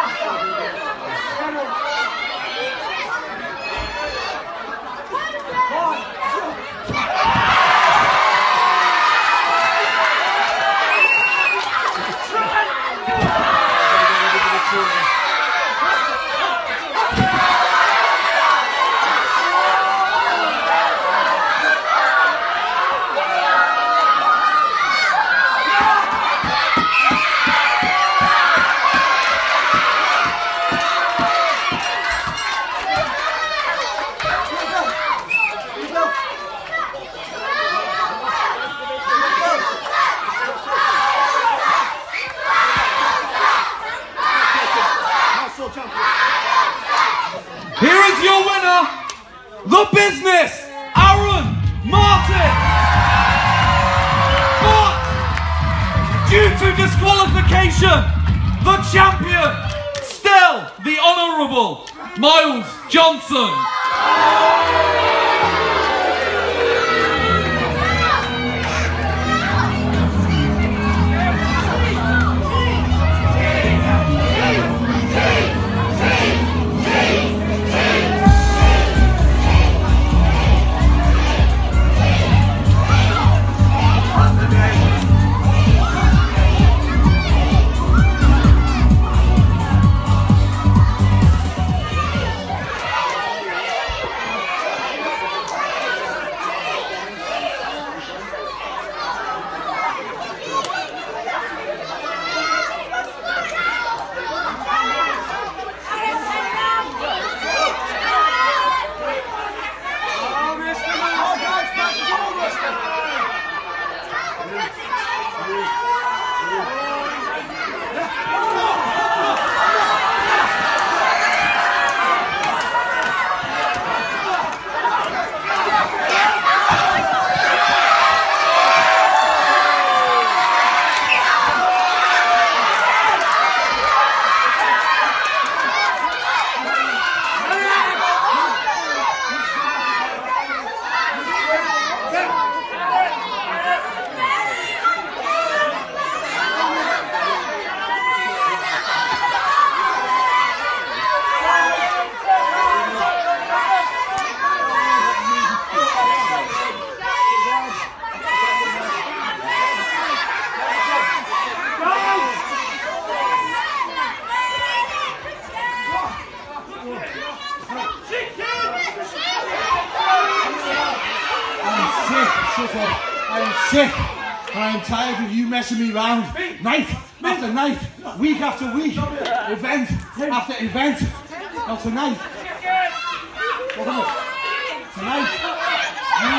Winner, the business, Aaron Martin. But due to disqualification, the champion, still the honourable Miles Johnson. I am sick. And I am tired of you messing me around. Night after night, week after week, event after event. Now tonight, look at it. Tonight, you.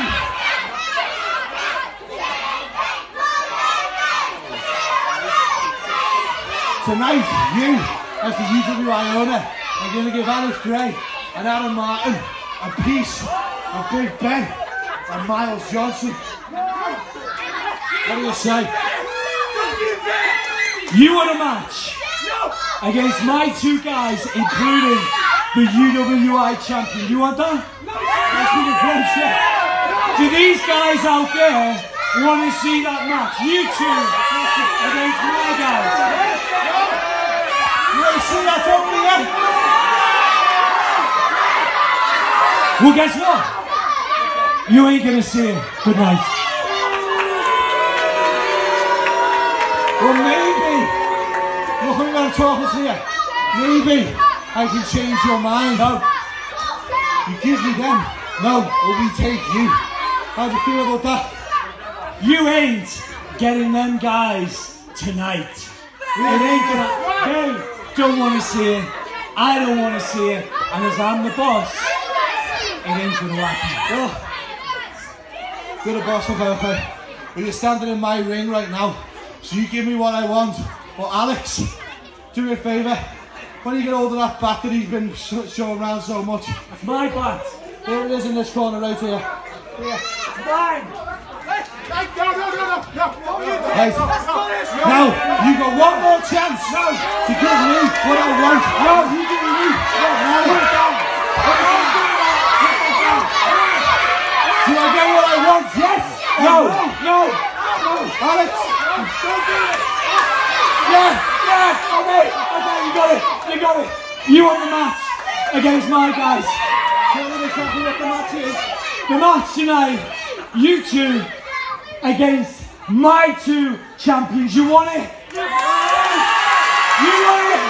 Tonight, you, as the UWI owner, are going to give Alex Gray and Adam Martin a piece of Big Ben and Miles Johnson. What do you say? You want a match against my two guys, including the UWI champion. You want that? Do these guys out there want to see that match? You two against my guys. You want to see that over here? Well, guess what? You ain't gonna see it. Good night. Well, maybe. I'm talking to you. Maybe I can change your mind. No. You give me them. No, or we take you. How do you feel about that? You ain't getting them guys tonight. It ain't gonna. They don't want to see it. I don't want to see it. And as I'm the boss, it ain't gonna happen. Oh. You're the boss of everything. But you're standing in my ring right now. So you give me what I want. But Alex, do me a favour. When you get hold of that bat that he's been sh- showing around so much, It's my bat. here it is in this corner right here. Here. Mine. Right. Now, you got one more chance no. to give me what I want. No, you give me what I want. Do I get what I want? Yes. No, no. Alex. Yeah. Yeah. Yeah, okay, okay, you got it, you got it. You won the match against my guys. Tell them exactly what the match is. The match tonight, you two against my two champions. You want it? You want it?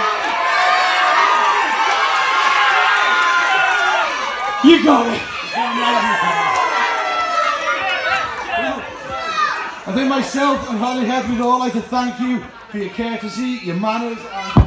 You got it. I think myself and Holyhead would all. Like to thank you for your courtesy, your manners, and